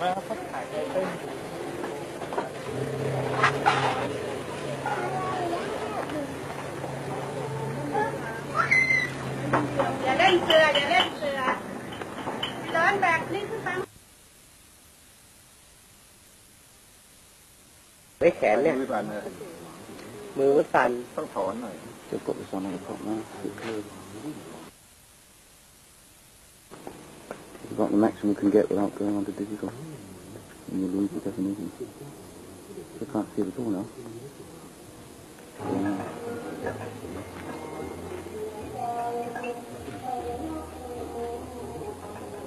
มาเขาถ่ายในเต้น อย่าเล่นเสืออย่าเล่นเสือเดินแบบนี้ขึ้นไป ไว้แขนเนี่ย มือสั่นเลย มือก็สั่น ต้องถอนหน่อย Just got this on at the top now. It's about the maximum you can get without going on to digital. And you lose the definition. I can't see it at all now. Yeah.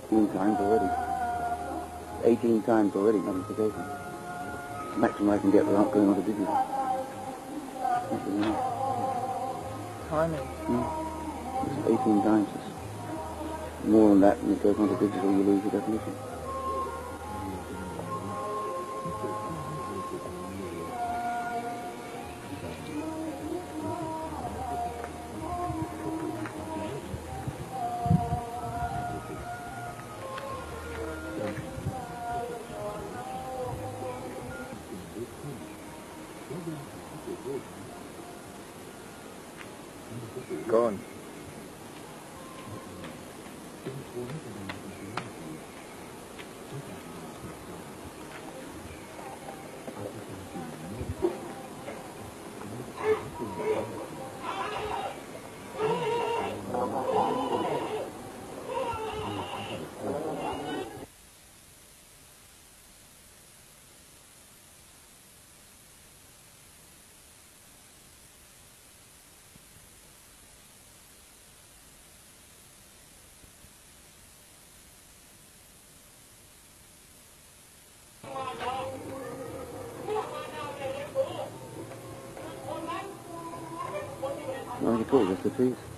Eighteen times already. Eighteen times already, notification. Maximum I can get without going on to digital. Timing No. 18 times. More than that, and it goes on to digital, you lose your definition. Gone. 뭐 해도 되는 거지. It was the trees.